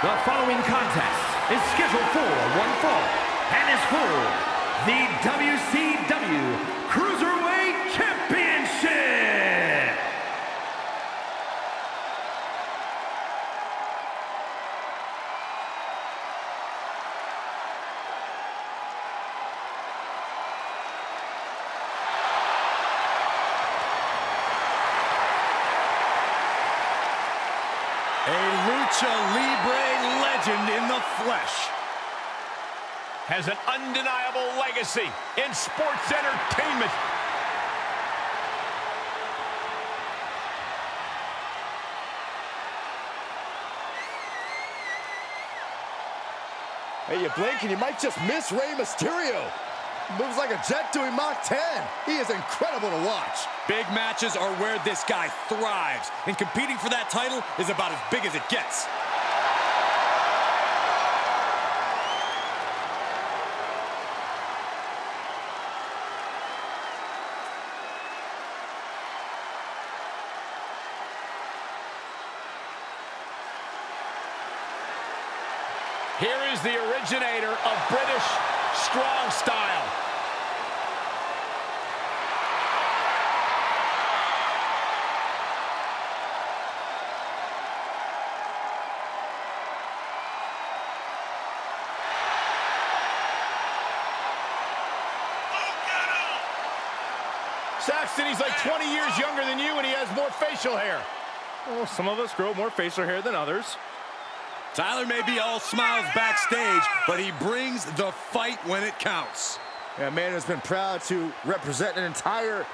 The following contest is scheduled for one fall and is for the WCW Cruiserweight Championship. A Lucha Libre legend in the flesh. Has an undeniable legacy in sports entertainment. Hey, you blink and you might just miss Rey Mysterio. Moves like a jet doing Mach 10. He is incredible to watch. Big matches are where this guy thrives, and competing for that title is about as big as it gets. Here is the originator of British strong style. Saxton, he's like 20 years younger than you and he has more facial hair. Well, some of us grow more facial hair than others. Tyler may be all smiles backstage, but he brings the fight when it counts. Yeah, man has been proud to represent an entire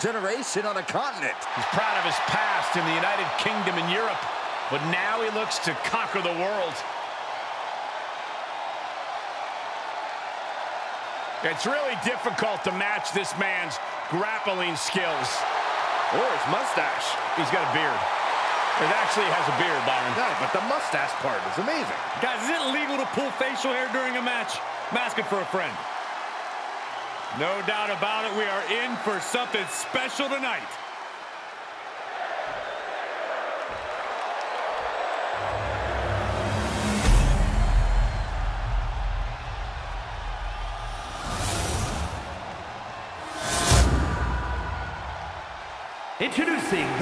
generation on a continent. He's proud of his past in the United Kingdom and Europe, but now he looks to conquer the world. It's really difficult to match this man's grappling skills. Or his mustache. He's got a beard. It actually has a beard, Byron. No, but the mustache part is amazing. Guys, is it legal to pull facial hair during a match? I'm asking for a friend. No doubt about it, we are in for something special tonight.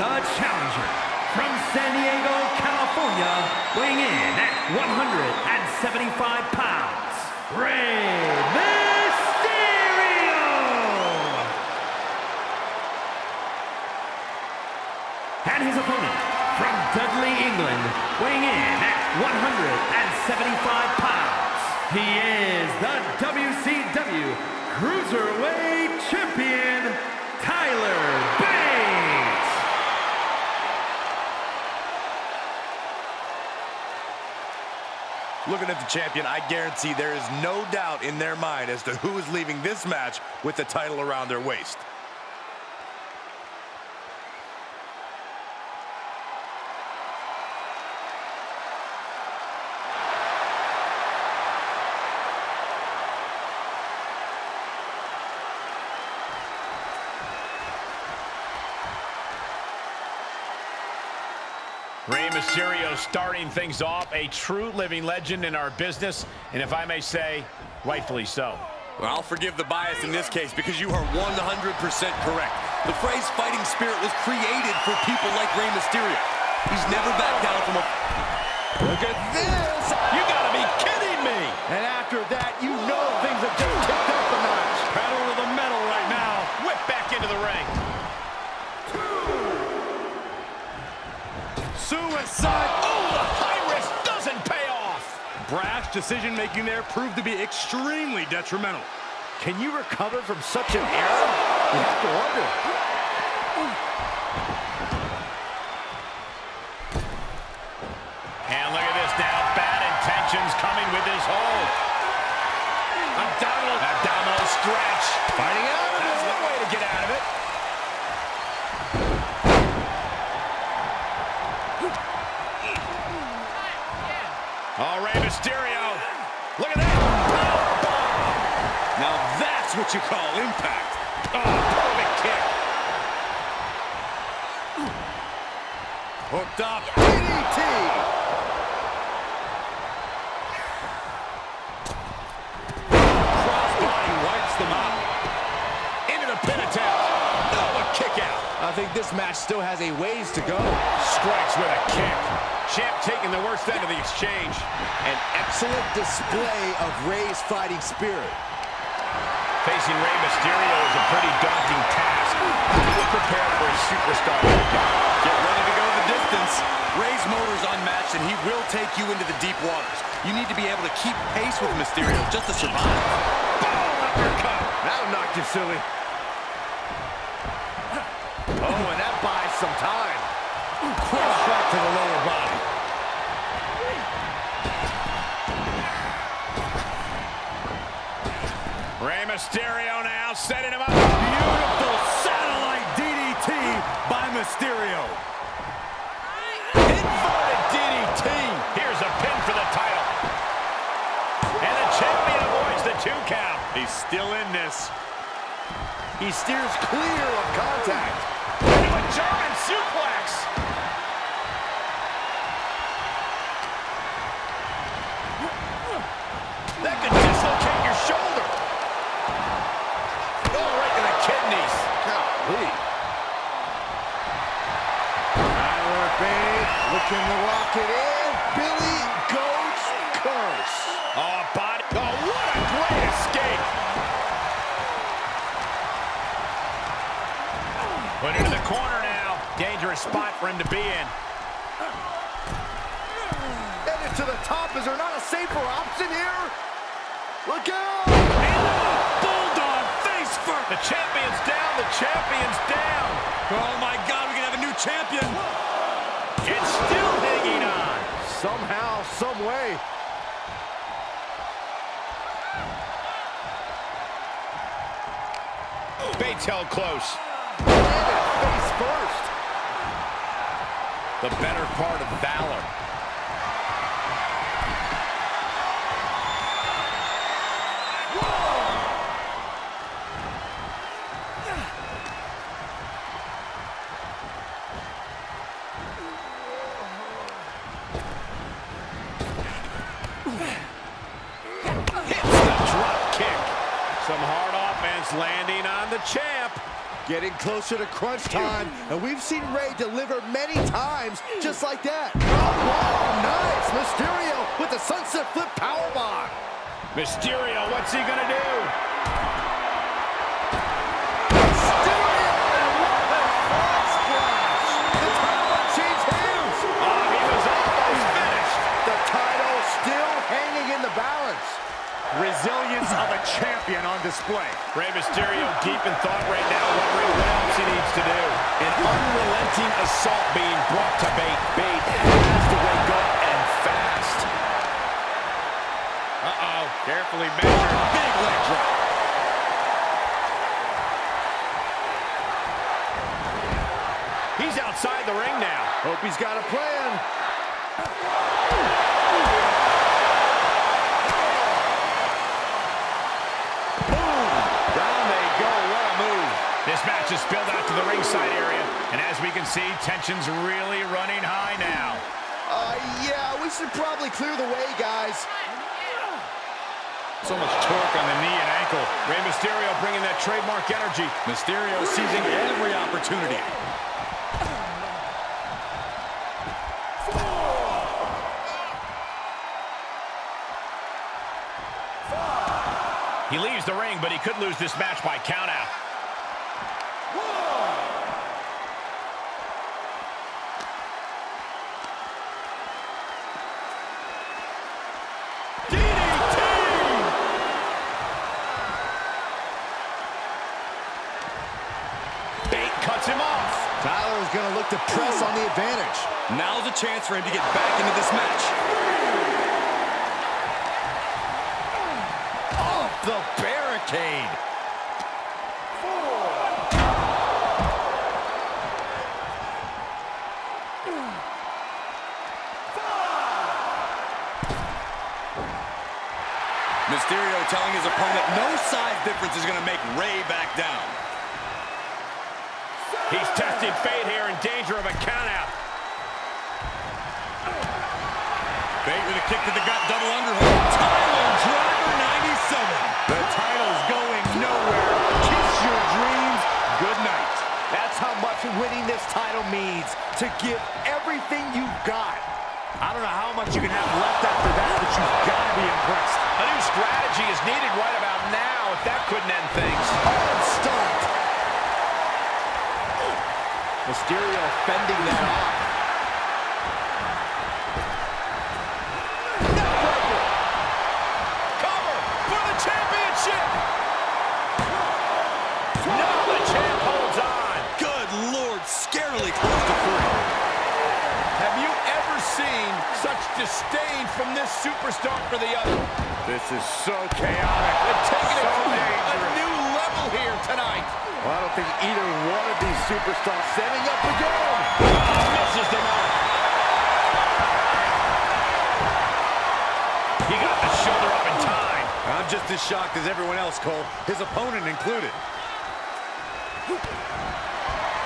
The challenger from San Diego, California, weighing in at 175 pounds, Rey Mysterio! And his opponent from Dudley, England, weighing in at 175 pounds, he is the WCW Cruiserweight Looking at the champion, I guarantee there is no doubt in their mind as to who is leaving this match with the title around their waist. Rey Mysterio starting things off, a true living legend in our business, and if I may say, rightfully so. Well, I'll forgive the bias in this case because you are 100% correct. The phrase fighting spirit was created for people like Rey Mysterio. He's never backed down from a... Look at this! You gotta be kidding me! And after that, you know things have just kicked up a notch. Pedal to the metal right now. Whip back into the ring. Suicide. Oh, the high risk doesn't pay off! Brash decision-making there proved to be extremely detrimental. Can you recover from such an error? You have to wonder. And look at this now, bad intentions coming with this hold. Abdominal, abdominal stretch. Fighting out Oh, Rey Mysterio. Look at that. Now that's what you call impact. Oh, perfect kick. Hooked up. DDT. Crossbody wipes them out. Into the pin attempt. Oh, a kick out. I think this match still has a ways to go. Strikes with a kick. Champ taking the worst end of the exchange. An excellent display of Rey's fighting spirit. Facing Rey Mysterio is a pretty daunting task. Be prepared for a superstar like. Get ready to go the distance. Rey's motor's unmatched, and he will take you into the deep waters. You need to be able to keep pace with Mysterio just to survive. That'll knock you silly. Oh, and that buys some time. Mysterio now setting him up. Beautiful satellite DDT by Mysterio. DDT. Here's a pin for the title. And the champion avoids the two count. He's still in this. He steers clear of contact. Put into the corner now. Dangerous spot for him to be in. Headed to the top. Is there not a safer option here? Look out! Bulldog face first. The champion's down. The champion's down. Oh, my God, we can have a new champion. It's still hanging on. Somehow, some way. Bates held close. First. The better part of valor. Hits the drop kick. Some hard offense landing on the champ. Getting closer to crunch time, and we've seen Rey deliver many times just like that. Oh, wow, nice! Mysterio with the sunset flip powerbomb. Mysterio, what's he gonna do? Resilience of a champion on display. Rey Mysterio deep in thought right now, wondering what else he needs to do. An unrelenting assault being brought to Bate. Bate has to wake up and fast. Uh-oh, carefully measured. Oh, big leg drop. He's outside the ring now. Hope he's got a plan. Down they go. What a move. This match is spilled out to the ringside area. And as we can see, tension's really running high now. Uh, yeah, we should probably clear the way, guys. So much torque on the knee and ankle. Rey Mysterio bringing that trademark energy. Mysterio seizing every opportunity. He leaves the ring, but he could lose this match by countout. To press on the advantage. Now's a chance for him to get back into this match. Off the barricade. Mysterio telling his opponent no size difference is going to make Rey back down. He's testing fate here in danger of a countout. Bate with a kick to the gut, double underhook. Tyler Driver 97. The title's going nowhere. Kiss your dreams. Good night. That's how much winning this title means to give everything you've got. I don't know how much you can have left after that, but you've got to be impressed. A new strategy is needed right about now if that couldn't end things. Unstopped. Mysterio fending that off. Cover for the championship. No, the champ holds on. Good Lord, scarily close to free. Have you ever seen such disdain from this superstar for the other? This is so chaotic. They're taking it so to a new level here tonight. Well, I don't think either one of these superstars setting up again. Misses the mark. He got the shoulder up in time. I'm just as shocked as everyone else, Cole, his opponent included.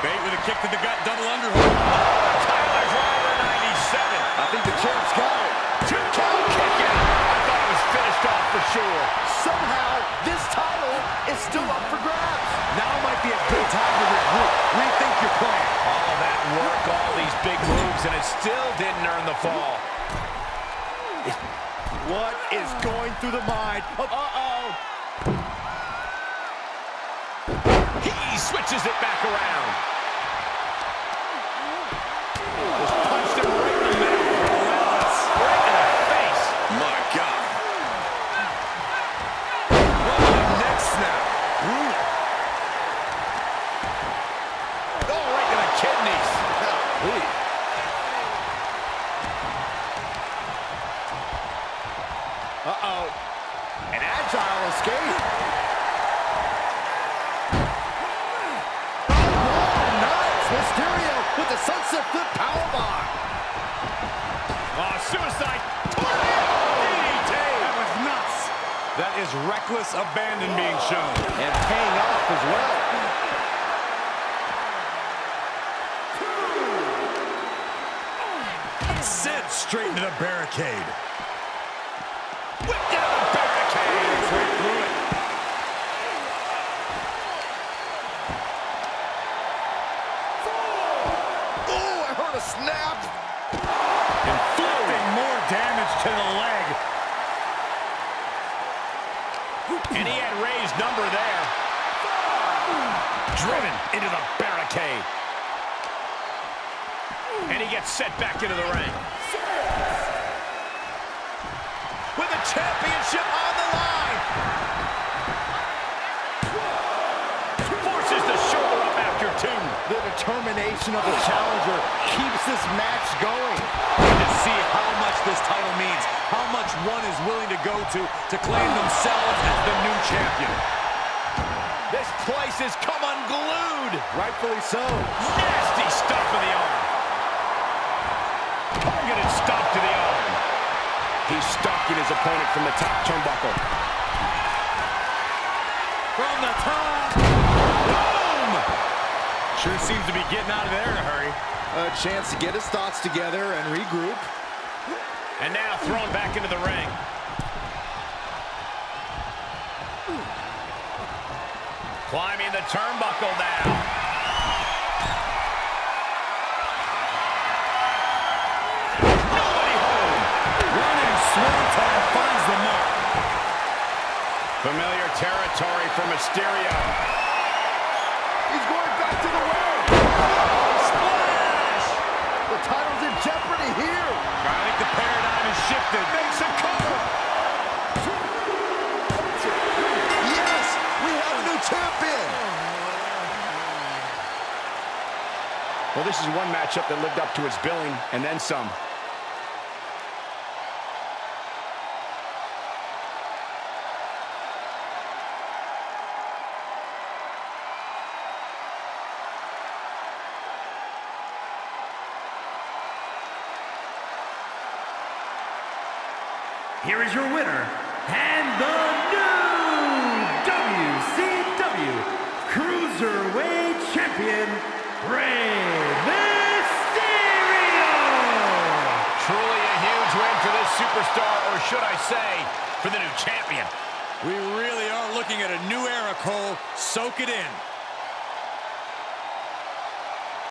Bate with a kick to the gut, double underhook. Tyler Driver, 97. I think the champ's got it. Two count kick out. I thought it was finished off for sure. Somehow, this title is still up for grabs. Now might be a good time to regroup, rethink your plan. All of that work, all these big moves, and it still didn't earn the fall. What is going through the mind of... Uh-oh. He switches it back around. Oh, abandon being shown. And paying off as well. Sent straight into the barricade. Whipped into the barricade. Right through it. Oh, I heard a snap. Inflicting more damage to the leg. And he had Rey's number there. Driven into the barricade. And he gets set back into the ring. With the championship on the line. The determination of the challenger keeps this match going. To see how much this title means, how much one is willing to go to to claim themselves as the new champion. This place has come unglued. Rightfully so. Nasty stuff in the arm. Targeted stop to the arm. He's stalking his opponent from the top turnbuckle. From the top. Sure seems to be getting out of there in a hurry. A chance to get his thoughts together and regroup. And now thrown back into the ring. Climbing the turnbuckle now. Nobody home. Running Swanton finds the mark. Familiar territory for Mysterio. He's going back to the ring. Splash! The title's in jeopardy here. I think the shifted. Makes a cover. Yes, we have a new champion. Well, this is one matchup that lived up to its billing, and then some. Here is your winner, and the new WCW Cruiserweight Champion, Rey Mysterio! Truly a huge win for this superstar, or should I say, for the new champion. We really are looking at a new era, Cole. Soak it in.